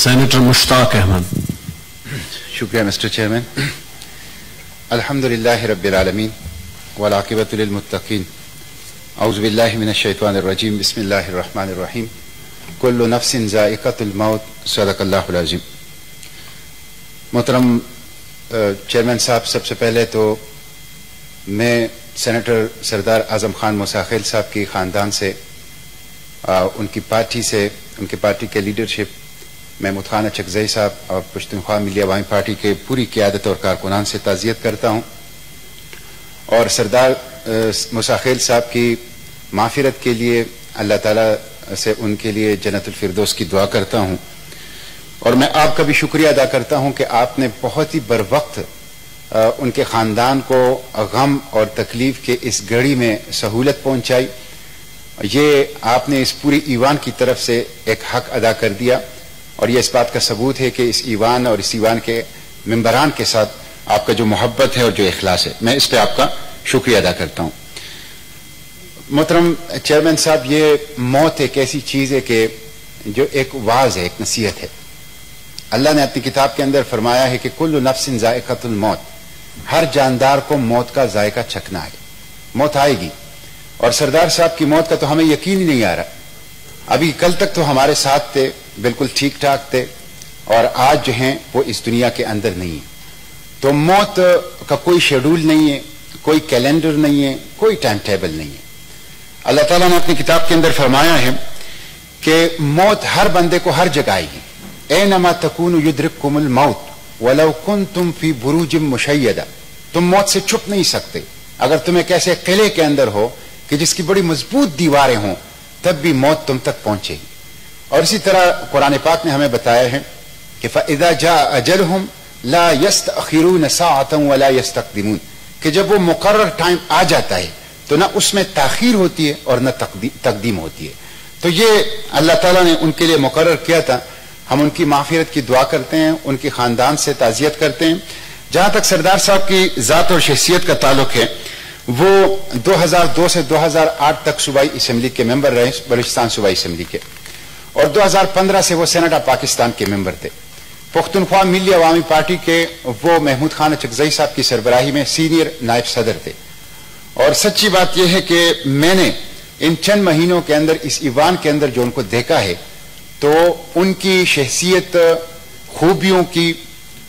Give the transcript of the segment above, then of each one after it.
Senator Mushtaq Ahmed. شکریہ mister chairman الحمد للہ رب العالمین ولاقبۃ للمتقین اعوذ باللہ من الشیطان الرجیم بسم اللہ الرحمن الرحیم کل نفس ذائقۃ الموت صدق اللہ العظیم محترم چیئرمین صاحب سب سے پہلے تو میں سینیٹر سردار اعظم خان مساخیل صاحب کی خاندان سے ان کی پارٹی سے ان کی پارٹی کے لیڈرشپ محمود خان چکزئی صاحب، اور پشتونخوا ملی عوامی پارٹی کے پوری قیادت اور کارکنان سے تعزیت کرتا ہوں۔ اور سردار مساخیل صاحب کی معافرت کے لیے اللہ تعالیٰ سے ان کے لیے جنت الفردوس کی دعا کرتا ہوں۔ اور میں آپ کا بھی شکریہ ادا کرتا ہوں کہ آپ نے بہت ہی بر وقت ان کے خاندان کو غم اور تکلیف کے اس گھڑی میں سہولت پہنچائی۔ یہ آپ نے اس پوری ایوان کی طرف سے ایک حق ادا کر دیا۔ اور یہ اس بات کا ثبوت ہے کہ اس ایوان اور اس ایوان کے ممبران کے ساتھ آپ کا جو محبت ہے اور جو اخلاص ہے، میں اس پہ آپ کا شکریہ ادا کرتا ہوں۔ محترم چیئرمین صاحب، یہ موت ایک ایسی چیز ہے کہ جو ایک واز ہے ایک نصیحت ہے۔ اللہ نے اپنی کتاب کے اندر فرمایا ہے کہ کل نفس ذائقت الموت، ہر جاندار کو موت کا ذائقہ چکنا ہے۔ موت آئے گی۔ اور سردار صاحب کی موت کا تو ہمیں یقین ہی نہیں آ رہا۔ ابھی کل تک تو ہمارے ساتھ تھے۔ بالکل ٹھیک ٹھاک تھے اور آج جو ہیں وہ اس دنیا کے اندر نہیں ہے تو موت کا کوئی شیڈول نہیں ہے، کوئی کیلنڈر نہیں ہے، کوئی ٹائم ٹیبل نہیں ہے۔ اللہ تعالیٰ نے اپنی کتاب کے اندر فرمایا ہے کہ موت ہر بندے کو ہر جگہ آئے گی۔ اے نما تکون یدرک کمل موت ولو کن تم فی بروجم مشیدہ۔ تم موت سے چھپ نہیں سکتے۔ اگر تم ایک ایسے قلعے کے اندر ہو کہ جس کی بڑی مضبوط دیواریں ہوں، تب بھی موت تم تک پہنچے گی۔ اور اسی طرح قرآن پاک نے ہمیں بتایا ہے کہ فَإِذَا جَاءَ أَجَلْهُمْ لَا يَسْتَأْخِرُونَ سَاعَةً وَلَا يَسْتَقْدِمُونَ کہ جب وہ مقرر ٹائم آ جاتا ہے تو نہ اس میں تاخیر ہوتی ہے اور نہ تقدیم ہوتی ہے۔ تو یہ اللہ تعالیٰ نے ان کے لیے مقرر کیا تھا۔ ہم ان کی معافیت کی دعا کرتے ہیں، ان کے خاندان سے تعزیت کرتے ہیں۔ جہاں تک سردار صاحب کی ذات اور شخصیت کا تعلق ہے، وہ دو ہزار دو سے دو ہزار آٹھ تک صوبائی اسمبلی کے ممبر رہے، بلوچستان صوبائی اسمبلی کے۔ اور دو ہزار پندرہ سے وہ سینٹ آف پاکستان کے ممبر تھے۔ پختونخوا ملی عوامی پارٹی کے وہ محمود خان چکزئی صاحب کی سربراہی میں سینئر نائب صدر تھے۔ اور سچی بات یہ ہے کہ میں نے ان چند مہینوں کے اندر اس ایوان کے اندر جو ان کو دیکھا ہے، تو ان کی شخصیت، خوبیوں کی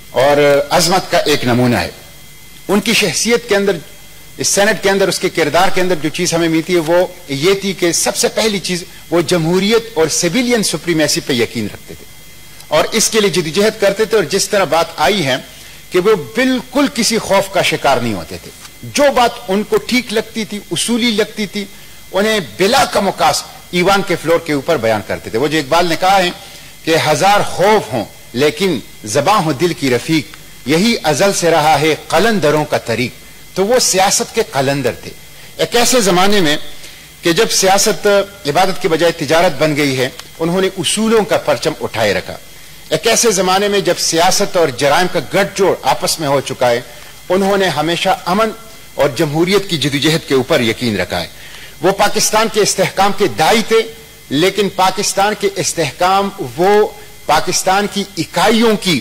اور عظمت کا ایک نمونہ ہے۔ ان کی شخصیت کے اندر اس سینٹ کے اندر، اس کے کردار کے اندر جو چیز ہمیں ملتی ہے، وہ یہ تھی کہ سب سے پہلی چیز، وہ جمہوریت اور سویلین سپریمیسی پہ یقین رکھتے تھے۔ اور اس کے لیے جدوجہد کرتے تھے اور جس طرح بات آئی ہے کہ وہ بالکل کسی خوف کا شکار نہیں ہوتے تھے۔ جو بات ان کو ٹھیک لگتی تھی، اصولی لگتی تھی، انہیں بلا کا مقاص ایوان کے فلور کے اوپر بیان کرتے تھے۔ وہ جو اقبال نے کہا ہے کہ ہزار خوف ہوں، لیکن زباں ہو دل کی رفیق، یہی ازل سے رہا ہے قلندروں کا طریق۔ تو وہ سیاست کے قلندر تھے۔ ایک ایسے زمانے میں کہ جب سیاست، عبادت کے بجائے تجارت بن گئی ہے، انہوں نے اصولوں کا پرچم اٹھائے رکھا۔ ایک ایسے زمانے میں جب سیاست اور جرائم کا گٹ جوڑ آپس میں ہو چکا ہے، انہوں نے ہمیشہ امن اور جمہوریت کی جدوجہد کے اوپر یقین رکھا ہے۔ وہ پاکستان کے استحکام کے دائی تھے، لیکن پاکستان کے استحکام وہ پاکستان کی اکائیوں کی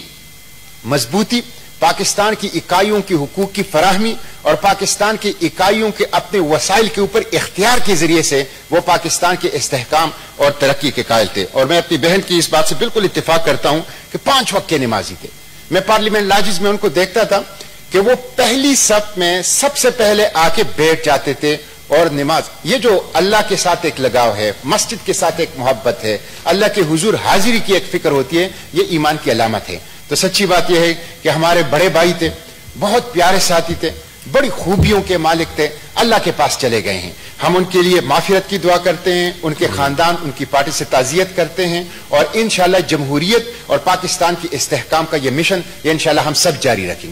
مضبوطی پاکستان کی اکائیوں کی حقوق کی فراہمی اور پاکستان کی اکائیوں کے اپنے وسائل کے اوپر اختیار کے ذریعے سے وہ پاکستان کے استحکام اور ترقی کے قائل تھے۔ اور میں اپنی بہن کی اس بات سے بالکل اتفاق کرتا ہوں کہ پانچ وقت کے نمازی تھے۔ میں پارلیمنٹ لاجز میں ان کو دیکھتا تھا کہ وہ پہلی سب میں سب سے پہلے آ کے بیٹھ جاتے تھے اور نماز۔ یہ جو اللہ کے ساتھ ایک لگاؤ ہے، مسجد کے ساتھ ایک محبت ہے، اللہ کے حضور حاضری کی ایک فکر ہوتی ہے، یہ ایمان کی علامت ہے۔ تو سچی بات یہ ہے کہ ہمارے بڑے بھائی تھے، بہت پیارے ساتھی تھے، بڑی خوبیوں کے مالک تھے، اللہ کے پاس چلے گئے ہیں۔ ہم ان کے لیے معافیت کی دعا کرتے ہیں، ان کے خاندان، ان کی پارٹی سے تعزیت کرتے ہیں اور انشاءاللہ جمہوریت اور پاکستان کی استحکام کا یہ مشن، یہ انشاءاللہ ہم سب جاری رکھیں گے۔